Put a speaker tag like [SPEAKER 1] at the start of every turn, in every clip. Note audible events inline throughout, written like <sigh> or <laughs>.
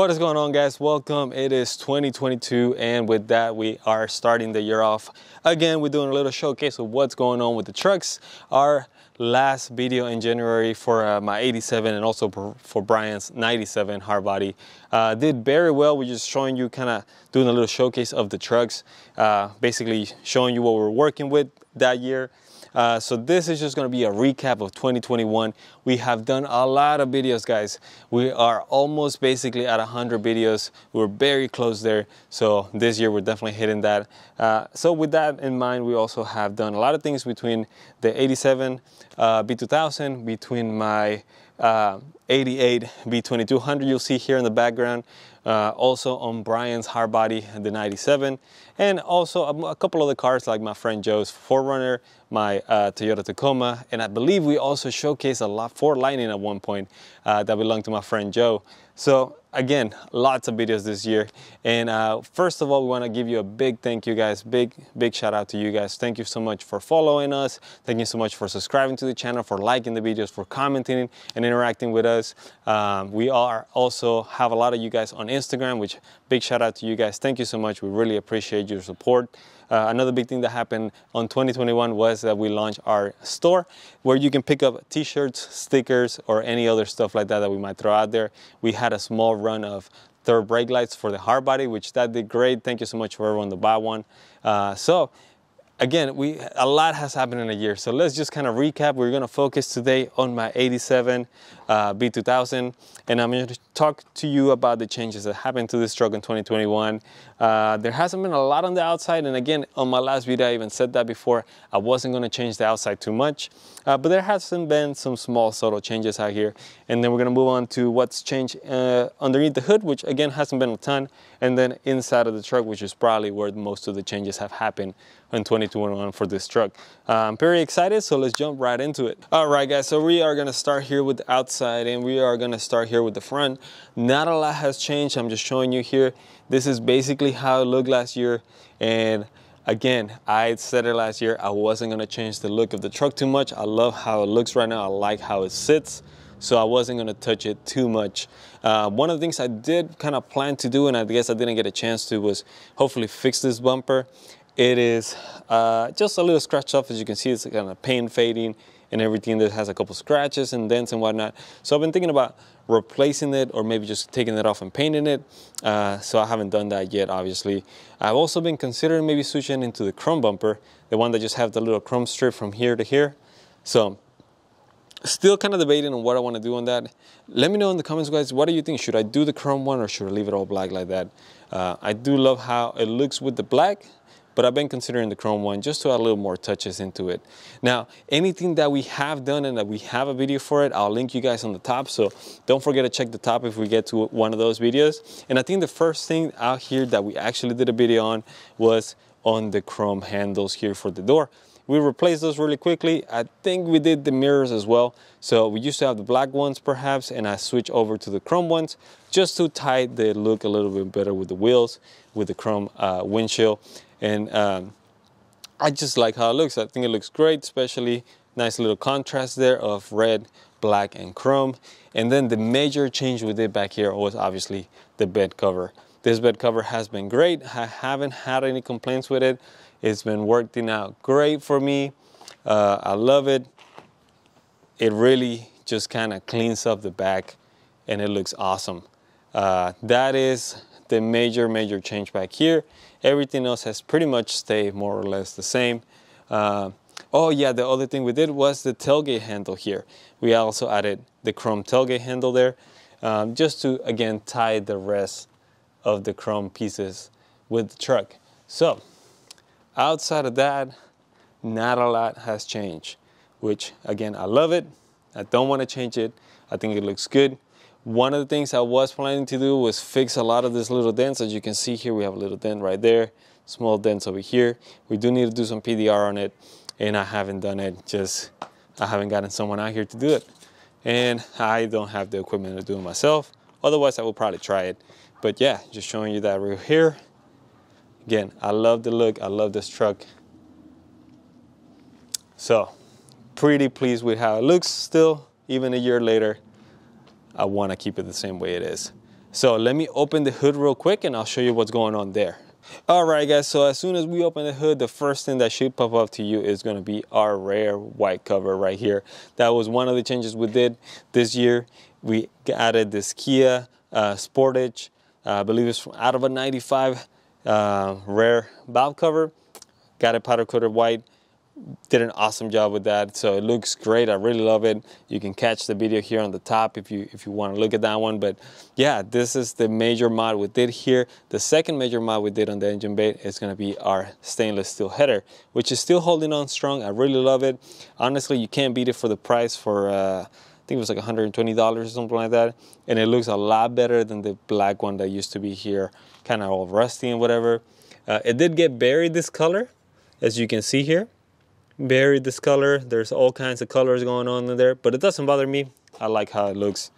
[SPEAKER 1] What is going on guys? Welcome. It is 2022 and with that we are starting the year off. Again, we're doing a little showcase of what's going on with the trucks. Our last video in January for uh, my 87 and also for Brian's 97 hard body uh, did very well. We're just showing you kind of doing a little showcase of the trucks, uh, basically showing you what we're working with that year uh, so this is just going to be a recap of 2021. We have done a lot of videos, guys. We are almost basically at 100 videos. We're very close there. So this year we're definitely hitting that. Uh, so with that in mind, we also have done a lot of things between the 87 uh, B2000, between my uh, 88 B2200 you'll see here in the background. Uh, also on Brian's hard body, the 97, and also a, a, couple the cars like my friend Joe's 4Runner, my uh, Toyota Tacoma, and I believe we also showcased a lot Ford Lightning at one point uh, that belonged to my friend Joe. So again, lots of videos this year. And uh, first of all, we want to give you a big thank you guys. Big, big shout out to you guys. Thank you so much for following us. Thank you so much for subscribing to the channel, for liking the videos, for commenting and interacting with us. Um, we are also have a lot of you guys on Instagram, which big shout out to you guys. Thank you so much. We really appreciate your support. Uh, another big thing that happened on 2021 was that we launched our store where you can pick up t-shirts, stickers, or any other stuff like that that we might throw out there. We had a small run of third brake lights for the hard body, which that did great. Thank you so much for everyone to buy one. Uh, so again, we a lot has happened in a year. So let's just kind of recap. We're going to focus today on my 87 uh, B2000, and I'm going to talk to you about the changes that happened to this truck in 2021. Uh, there hasn't been a lot on the outside, and again, on my last video, I even said that before. I wasn't going to change the outside too much, uh, but there hasn't been some small subtle changes out here. And then we're going to move on to what's changed uh, underneath the hood, which again hasn't been a ton, and then inside of the truck, which is probably where most of the changes have happened in 2021 for this truck. Uh, I'm very excited, so let's jump right into it. All right, guys, so we are gonna start here with the outside and we are gonna start here with the front. Not a lot has changed, I'm just showing you here. This is basically how it looked last year and again, I said it last year, I wasn't gonna change the look of the truck too much. I love how it looks right now, I like how it sits so I wasn't gonna touch it too much. Uh, one of the things I did kind of plan to do, and I guess I didn't get a chance to, was hopefully fix this bumper. It is uh, just a little scratched off. As you can see, it's kind of paint fading and everything that has a couple scratches and dents and whatnot. So I've been thinking about replacing it or maybe just taking it off and painting it. Uh, so I haven't done that yet, obviously. I've also been considering maybe switching into the chrome bumper, the one that just have the little chrome strip from here to here. So still kind of debating on what I want to do on that. Let me know in the comments, guys. What do you think? Should I do the chrome one or should I leave it all black like that? Uh, I do love how it looks with the black but I've been considering the chrome one just to add a little more touches into it. Now, anything that we have done and that we have a video for it, I'll link you guys on the top. So don't forget to check the top if we get to one of those videos. And I think the first thing out here that we actually did a video on was on the chrome handles here for the door. We replaced those really quickly. I think we did the mirrors as well. So we used to have the black ones perhaps, and I switched over to the chrome ones just to tie the look a little bit better with the wheels, with the chrome uh, windshield. And um, I just like how it looks. I think it looks great, especially nice little contrast there of red, black, and chrome. And then the major change we did back here was obviously the bed cover. This bed cover has been great. I haven't had any complaints with it. It's been working out great for me. Uh, I love it. It really just kind of cleans up the back and it looks awesome. Uh, that is the major, major change back here. Everything else has pretty much stayed more or less the same. Uh, oh yeah, the other thing we did was the tailgate handle here. We also added the chrome tailgate handle there um, just to, again, tie the rest of the chrome pieces with the truck. So outside of that, not a lot has changed, which again, I love it. I don't want to change it. I think it looks good. One of the things I was planning to do was fix a lot of these little dents. As you can see here, we have a little dent right there, small dents over here. We do need to do some PDR on it, and I haven't done it. Just I haven't gotten someone out here to do it, and I don't have the equipment to do it myself. Otherwise, I will probably try it. But yeah, just showing you that right here. Again, I love the look. I love this truck. So, pretty pleased with how it looks still, even a year later. I want to keep it the same way it is. So let me open the hood real quick and I'll show you what's going on there. All right, guys, so as soon as we open the hood, the first thing that should pop up to you is gonna be our rare white cover right here. That was one of the changes we did this year. We added this Kia uh, Sportage, uh, I believe it's from out of a 95 uh, rare valve cover. Got it powder coated white did an awesome job with that. So it looks great. I really love it. You can catch the video here on the top if you if you want to look at that one. But yeah, this is the major mod we did here. The second major mod we did on the engine bay is going to be our stainless steel header, which is still holding on strong. I really love it. Honestly, you can't beat it for the price for uh, I think it was like $120 or something like that. And it looks a lot better than the black one that used to be here, kind of all rusty and whatever. Uh, it did get buried this color, as you can see here buried this color. There's all kinds of colors going on in there, but it doesn't bother me. I like how it looks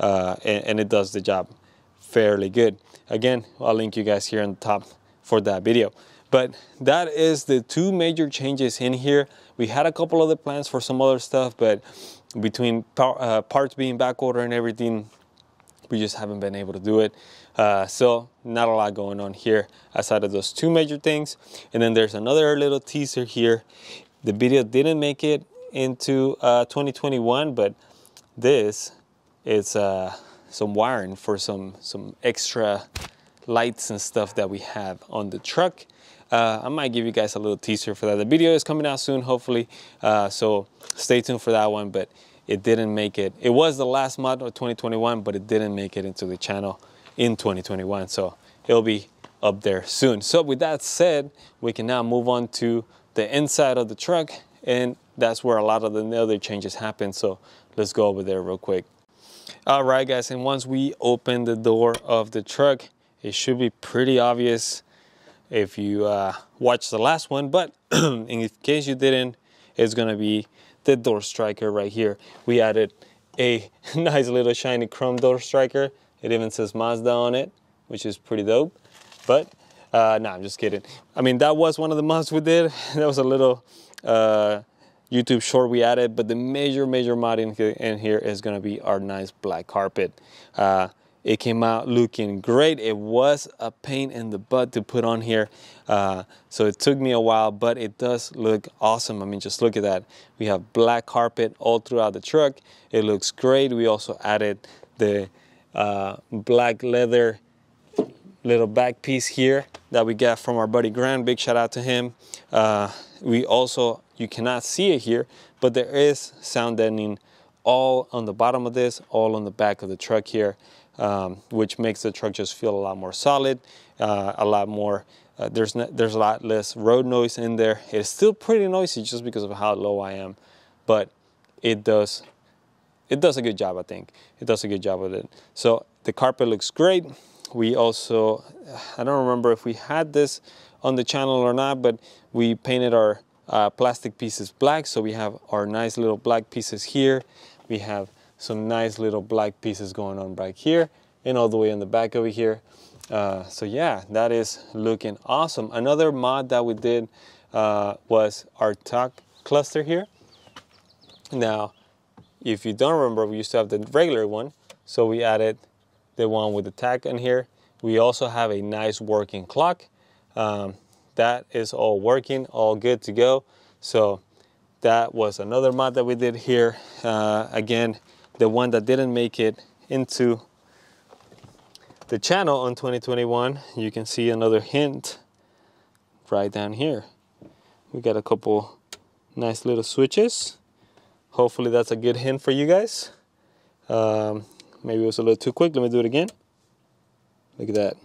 [SPEAKER 1] uh, and, and, it does the job fairly good. Again, I'll link you guys here on the top for that video. But that is the two major changes in here. We had a couple other plans for some other stuff, but between par uh, parts being back order and everything, we just haven't been able to do it. Uh, so not a lot going on here aside of those two major things. And then there's another little teaser here the video didn't make it into uh, 2021, but this is uh, some wiring for some some extra lights and stuff that we have on the truck. Uh, I might give you guys a little teaser for that. The video is coming out soon, hopefully, uh, so stay tuned for that one. But it didn't make it. It was the last month of 2021, but it didn't make it into the channel in 2021. So it'll be up there soon. So with that said, we can now move on to the inside of the truck and that's where a lot of the other changes happen. So let's go over there real quick. All right, guys, and once we open the door of the truck, it should be pretty obvious if you uh, watched the last one, but <clears throat> in case you didn't, it's gonna be the door striker right here. We added a <laughs> nice little shiny chrome door striker. It even says Mazda on it, which is pretty dope. But uh, no, I'm just kidding. I mean, that was one of the mods we did. <laughs> That was a little uh, YouTube short we added, but the major, major mod in, in here is gonna be our nice black carpet. Uh, it came out looking great. It was a pain in the butt to put on here. Uh, so it took me a while, but it does look awesome. I mean, just look at that. We have black carpet all throughout the truck. It looks great. We also added the uh, black leather little back piece here that we got from our buddy Grant. Big shout out to him. Uh, we also, you cannot see it here, but there is sound deadening all on the bottom of this, all on the back of the truck here, um, which makes the truck just feel a lot more solid, uh, a lot more, uh, there's, there's a lot less road noise in there. It's still pretty noisy just because of how low I am, but it does, it does a good job, I think. It does a good job with it. So the carpet looks great we also, I don't remember if we had this on the channel or not, but we painted our uh, plastic pieces black. So we have our nice little black pieces here. We have some nice little black pieces going on right here and all the way in the back over here. Uh, so yeah, that is looking awesome. Another mod that we did uh, was our tach cluster here. Now, if you don't remember, we used to have the regular one. So we added the one with the tach in here. We also have a nice working clock. Um, that is all working, all good to go. So that was another mod that we did here. Uh, again, the one that didn't make it into the channel on 2021, you can see another hint right down here. We got a couple nice little switches. Hopefully that's a good hint for you guys. Um, Maybe it was a little too quick. Let me do it again. Look at that.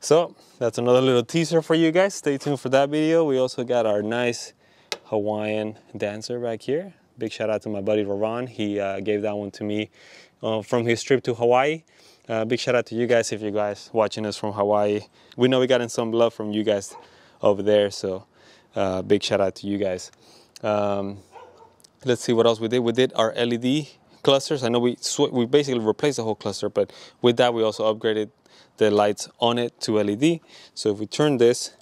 [SPEAKER 1] So that's another little teaser for you guys. Stay tuned for that video. We also got our nice Hawaiian dancer back here. Big shout out to my buddy Ravon. He uh, gave that one to me uh, from his trip to Hawaii. Uh, big shout out to you guys if you guys watching us from Hawaii. We know we got in some love from you guys over there, so uh, big shout out to you guys. Um, let's see what else we did. We did our LED clusters. I know we we basically replaced the whole cluster, but with that we also upgraded the lights on it to LED. So if we turn this,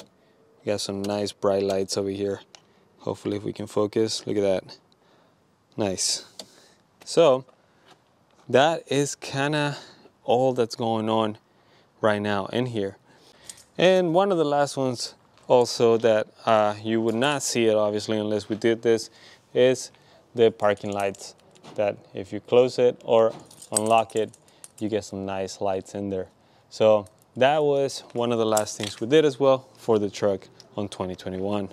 [SPEAKER 1] we got some nice bright lights over here. Hopefully if we can focus, look at that. Nice. So that is kind of all that's going on right now in here. And one of the last ones also that uh, you would not see it obviously unless we did this is the parking lights that if you close it or unlock it you get some nice lights in there. So that was one of the last things we did as well for the truck on 2021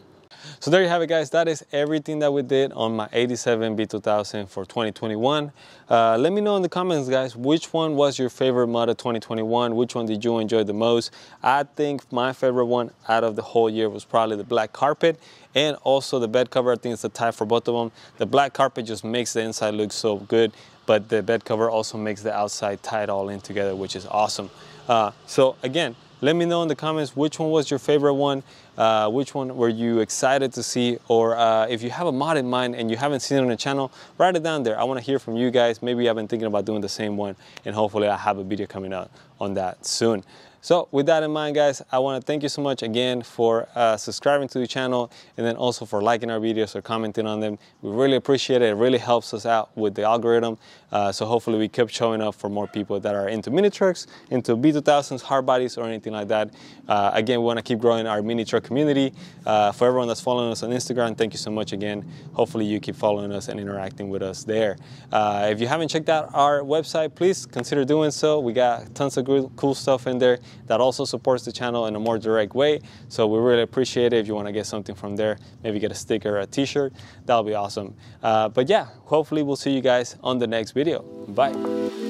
[SPEAKER 1] so there you have it guys. That is everything that we did on my 87 b2000 for 2021 uh, let me know in the comments guys which one was your favorite mod of 2021 which one did you enjoy the most? I think my favorite one out of the whole year was probably the black carpet and also the bed cover. I think it's a tie for both of them. The black carpet just makes the inside look so good but the bed cover also makes the outside tie it all in together which is awesome. Uh, so again let me know in the comments which one was your favorite one, uh, which one were you excited to see, or uh, if you have a mod in mind and you haven't seen it on the channel, write it down there. I want to hear from you guys. Maybe I've been thinking about doing the same one, and hopefully I have a video coming out on that soon. So with that in mind, guys, I want to thank you so much again for uh, subscribing to the channel and then also for liking our videos or commenting on them. We really appreciate it. It really helps us out with the algorithm. Uh, so hopefully we keep showing up for more people that are into mini trucks, into B2000s, hard bodies, or anything like that. Uh, again, we want to keep growing our mini truck community. Uh, for everyone that's following us on Instagram, thank you so much again. Hopefully you keep following us and interacting with us there. Uh, if you haven't checked out our website, please consider doing so. We got tons of cool stuff in there that also supports the channel in a more direct way. So we really appreciate it if you want to get something from there, maybe get a sticker or a t-shirt, that'll be awesome. Uh, but yeah, hopefully we'll see you guys on the next video. Bye.